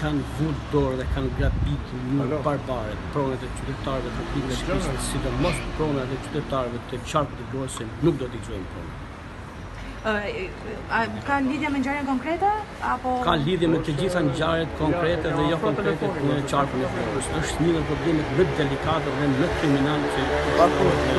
kanë vurë dorë dhe kanë grabit një barbare pronët e qytetarëve të pikë në shkështë, sidomos pronët e qytetarëve të qarkë të Vlorës nuk do t'i gjojnë pronë. A ka lidhje me ngjarjen konkrete apo ka lidhje me të gjitha ngjarjet konkrete dhe jo konkrete në qarkun e Vlorës. Është një nga problemet më delikate dhe më kriminale që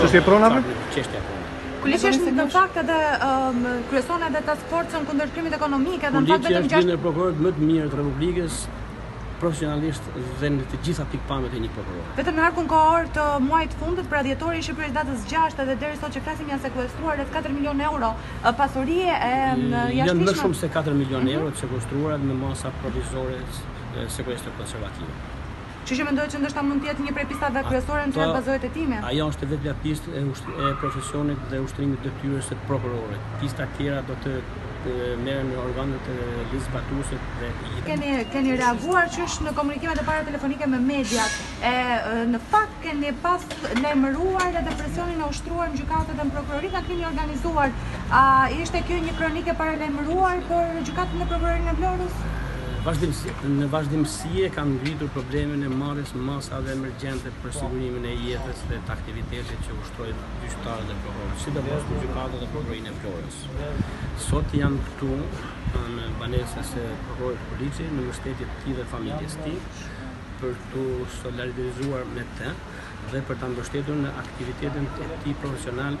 çështja e pronave, çështja e pronave. Kuliç është në fakt edhe kryeson edhe task forcën kundër krimit ekonomik edhe në fakt vetëm gjashtë... Kuliç është një nga prokurorët më të mirë të Republikës, profesionalisht dhe në të gjitha pikëpamjet e një prokurori. Vetëm në harkun kohor të muajit fundit, pra dhjetori ishte prej datës 6 edhe deri sot që flasim janë sekuestruar rreth 4 milionë euro pasuri e jashtëligjshme. Janë më shumë se 4 milionë mhm. euro të sekuestruara në masa provizore sekuestre konservative. Kështu që mendoj që ndoshta mund të jetë një prej pistave kryesore në të cilat bazohet hetimi. Ajo është e vetmja pistë e profesionit dhe ushtrimit detyrës së prokurorit. Pistat e tjera do të merren organet ligjzbatuese dhe jeta. Keni keni reaguar qysh në komunikimet e para telefonike me mediat. E në fakt keni pas lajmëruar edhe presionin e ushtruar në gjykatë dhe në prokurori nga krimi i organizuar. A ishte kjo një kronikë e paralajmëruar për gjykatën dhe prokurorinë e Vlorës? Në vazhdimësi e kanë ngritur problemin e marrjes masave emergjente për sigurimin e jetës dhe të aktivitetit që ushtrojnë gjyqtarët e prokurorët, sidomos në Gjykatën dhe Prokurorinë e Vlorës. Sot jam këtu në banesën e prokurorit Kuliçi, në mbështetje të tij dhe familjes së tij, për t'u solidarizuar me të dhe për ta mbështetur në aktivitetin e tij profesional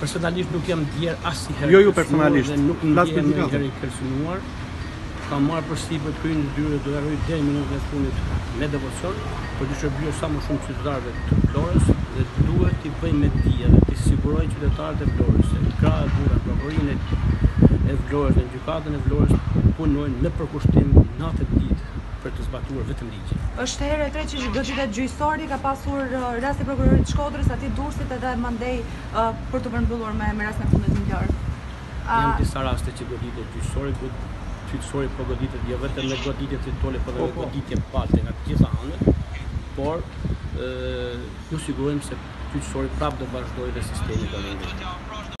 Personalisht nuk jam ndier asnjëherë i kërcënuar dhe nuk ndihem ndonjëherë i kërcënuar. Kam marrë përsipër kryej një detyrë dhe do ta kryej deri në minutën e fundit me devocion, për t'i shërbyer sa më shumë qytetarëve të Vlorës dhe duhet t'i bëjmë me dije dhe t'i sigurojmë qytetarët e Vlorës se gra e burra në Prokurorinë e Vlorës dhe në Gjykatën e Vlorës punojnë me përkushtim natë e ditë për të zbatuar vetëm ligjin. Është herë e tretë që goditet gjyqësori, ka pasur rasti i prokurorit të Shkodrës, atij Durrësit edhe mandej për t'u përmbyllur me me rastin e fundit në Vlorë. Janë disa raste që goditet gjyqësori, ku gjyqësori po goditet jo vetëm me goditje fitore, por edhe po, po. goditje balte nga të gjitha anët, por ë ju sigurojmë se gjyqësori prapë do vazhdojë dhe sistemi do vazhdojë.